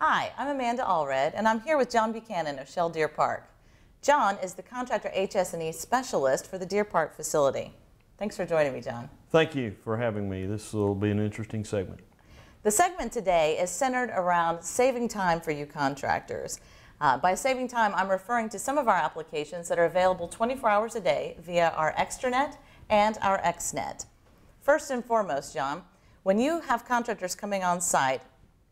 Hi, I'm Amanda Allred, and I'm here with John Buchanan of Shell Deer Park. John is the contractor HS&E specialist for the Deer Park facility. Thanks for joining me, John. Thank you for having me. This will be an interesting segment. The segment today is centered around saving time for you contractors. Uh, by saving time, I'm referring to some of our applications that are available 24 hours a day via our extranet and our XNet. First and foremost, John, when you have contractors coming on site,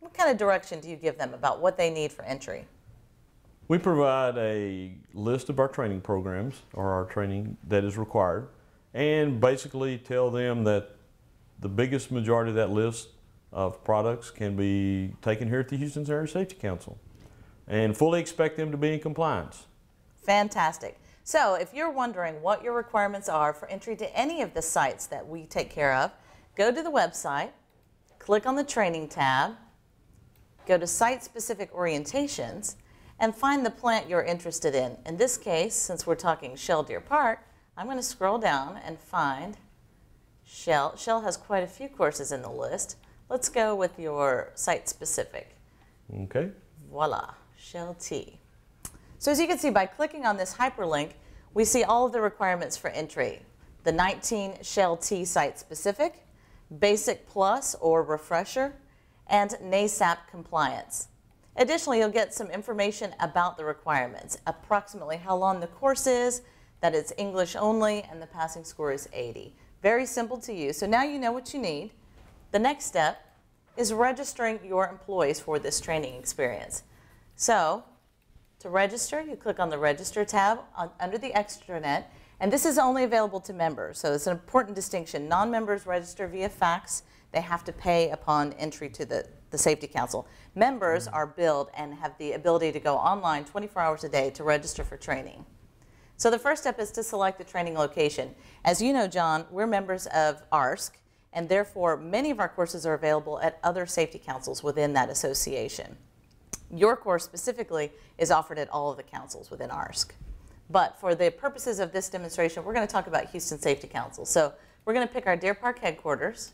what kind of direction do you give them about what they need for entry? We provide a list of our training programs or our training that is required and basically tell them that the biggest majority of that list of products can be taken here at the Houston Area Safety Council and fully expect them to be in compliance. Fantastic. So if you're wondering what your requirements are for entry to any of the sites that we take care of, go to the website, click on the training tab, go to site-specific orientations, and find the plant you're interested in. In this case, since we're talking Shell Deer Park, I'm going to scroll down and find Shell. Shell has quite a few courses in the list. Let's go with your site-specific. Okay. Voila, Shell T. So as you can see, by clicking on this hyperlink, we see all of the requirements for entry. The 19 Shell T site-specific, Basic Plus or Refresher, and NASAP compliance. Additionally, you'll get some information about the requirements, approximately how long the course is, that it's English only, and the passing score is 80. Very simple to use. So now you know what you need. The next step is registering your employees for this training experience. So to register, you click on the Register tab on, under the extranet, and this is only available to members. So it's an important distinction. Non-members register via fax. They have to pay upon entry to the, the Safety Council. Members mm. are billed and have the ability to go online 24 hours a day to register for training. So the first step is to select the training location. As you know, John, we're members of ARSC, and therefore many of our courses are available at other safety councils within that association. Your course specifically is offered at all of the councils within ARSC. But for the purposes of this demonstration, we're going to talk about Houston Safety Council. So we're going to pick our Deer Park headquarters,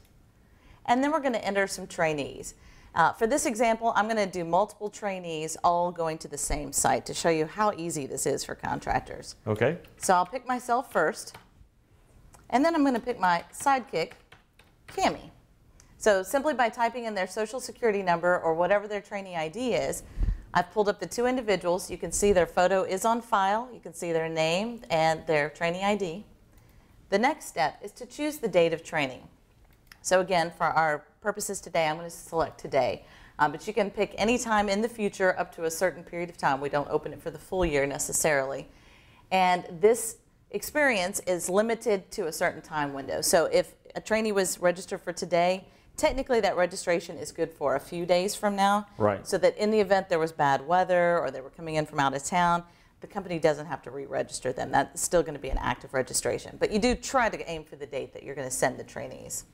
and then we're going to enter some trainees. Uh, for this example, I'm going to do multiple trainees all going to the same site to show you how easy this is for contractors. Okay. So I'll pick myself first, and then I'm going to pick my sidekick, Cami. So simply by typing in their social security number or whatever their trainee ID is, I've pulled up the two individuals. You can see their photo is on file. You can see their name and their trainee ID. The next step is to choose the date of training. So again, for our purposes today, I'm going to select today. Um, but you can pick any time in the future up to a certain period of time. We don't open it for the full year necessarily. And this experience is limited to a certain time window. So if a trainee was registered for today, technically that registration is good for a few days from now. Right. So that in the event there was bad weather or they were coming in from out of town, the company doesn't have to re-register them. That's still going to be an active registration. But you do try to aim for the date that you're going to send the trainees.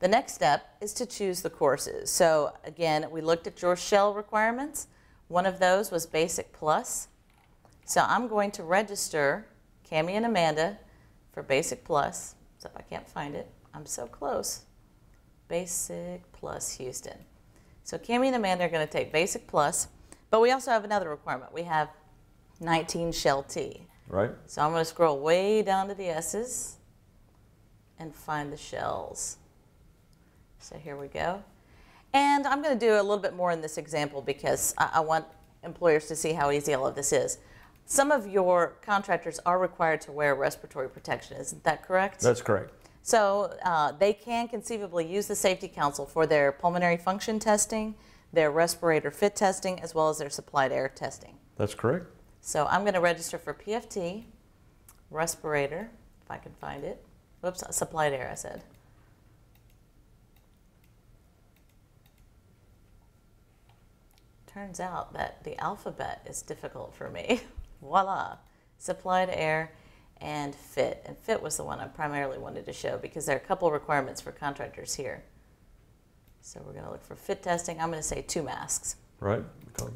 The next step is to choose the courses. So again, we looked at your Shell requirements. One of those was Basic Plus. So I'm going to register Cami and Amanda for Basic Plus. So if I can't find it, I'm so close. Basic Plus Houston. So Cami and Amanda are going to take Basic Plus, but we also have another requirement. We have 19 Shell T. Right. So I'm going to scroll way down to the S's and find the shells. So here we go. And I'm going to do a little bit more in this example because I, I, want employers to see how easy all of this is. Some of your contractors are required to wear respiratory protection. Isn't that correct? That's correct. So uh, they can conceivably use the Safety Council for their pulmonary function testing, their respirator fit testing, as well as their supplied air testing. That's correct. So I'm going to register for PFT, respirator, if I can find it. Whoops, supplied air, I said. Turns out that the alphabet is difficult for me. Voila, supplied air and fit. And fit was the one I primarily wanted to show because there are a couple requirements for contractors here. So we're going to look for fit testing. I'm going to say two masks. Right. Because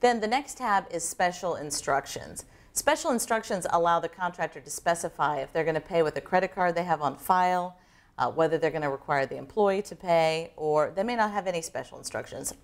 then the next tab is special instructions. Special instructions allow the contractor to specify if they're going to pay with a credit card they have on file, uh, whether they're going to require the employee to pay, or they may not have any special instructions.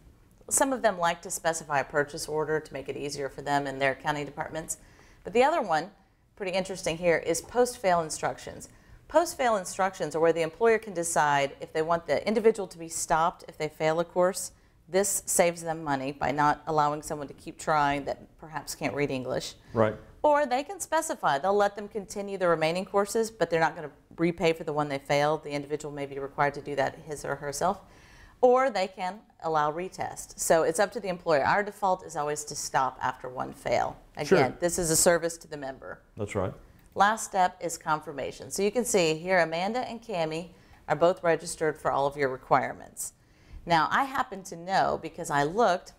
Some of them like to specify a purchase order to make it easier for them in their county departments. But the other one, pretty interesting here, is post-fail instructions. Post-fail instructions are where the employer can decide if they want the individual to be stopped if they fail a course. This saves them money by not allowing someone to keep trying that perhaps can't read English. Right. Or they can specify, they'll let them continue the remaining courses, but they're not going to repay for the one they failed. The individual may be required to do that his or herself. Or they can allow retest. So it's up to the employer. Our default is always to stop after one fail. Again, Sure. this is a service to the member. That's right. Last step is confirmation. So you can see here Amanda and Cami are both registered for all of your requirements. Now I happen to know because I looked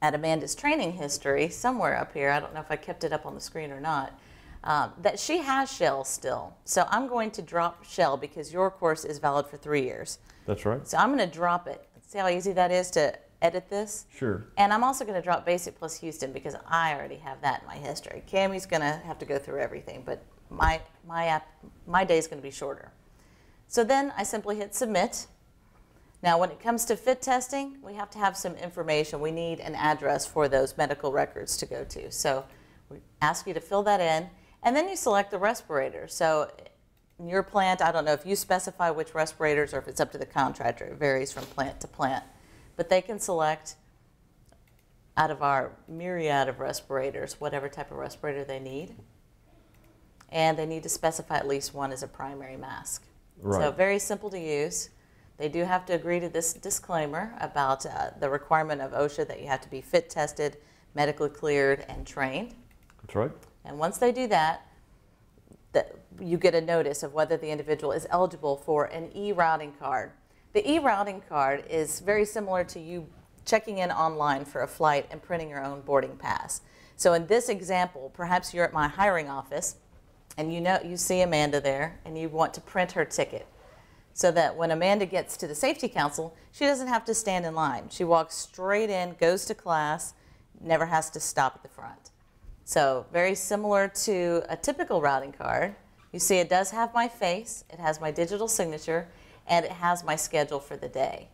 at Amanda's training history somewhere up here, I don't know if I kept it up on the screen or not, um, that she has Shell still. So I'm going to drop Shell because your course is valid for three years. That's right. So I'm going to drop it. See how easy that is to edit this? Sure. And I'm also going to drop Basic plus Houston because I already have that in my history. Cammy's going to have to go through everything, but my my app my day is going to be shorter. So then I simply hit submit. Now, when it comes to fit testing, we have to have some information. We need an address for those medical records to go to. So we ask you to fill that in, and then you select the respirator. So in your plant, I don't know if you specify which respirators or if it's up to the contractor. It varies from plant to plant. But they can select out of our myriad of respirators, whatever type of respirator they need. And they need to specify at least one as a primary mask. Right. So very simple to use. They do have to agree to this disclaimer about uh, the requirement of OSHA that you have to be fit tested, medically cleared, and trained. That's right. And once they do that, that you get a notice of whether the individual is eligible for an e-routing card. The e-routing card is very similar to you checking in online for a flight and printing your own boarding pass. So in this example, perhaps you're at my hiring office and you know you see Amanda there and you want to print her ticket so that when Amanda gets to the safety council, she doesn't have to stand in line. She walks straight in, goes to class, never has to stop at the front. So very similar to a typical routing card. You see it does have my face, it has my digital signature, and it has my schedule for the day.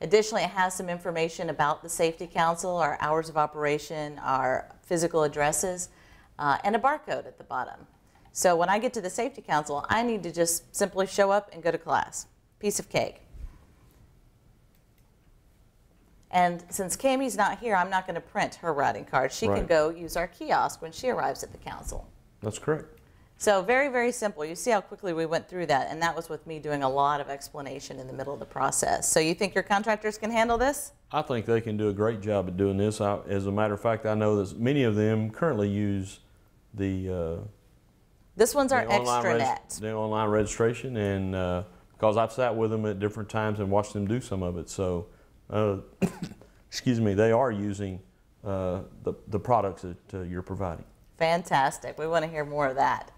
Additionally, it has some information about the Safety Council, our hours of operation, our physical addresses, uh, and a barcode at the bottom. So when I get to the Safety Council, I need to just simply show up and go to class. Piece of cake. And since Cammy's not here, I'm not going to print her routing card. She can go use our kiosk when she arrives at the council. That's correct. So very, very simple. You see how quickly we went through that, and that was with me doing a lot of explanation in the middle of the process. So you think your contractors can handle this? I think they can do a great job at doing this. I, as a matter of fact, I know that many of them currently use the, uh, This one's our the reg- extranet. the online registration, and uh, because I've sat with them at different times and watched them do some of it, so uh, excuse me, they are using uh, the the products that uh, you're providing. Fantastic. We want to hear more of that.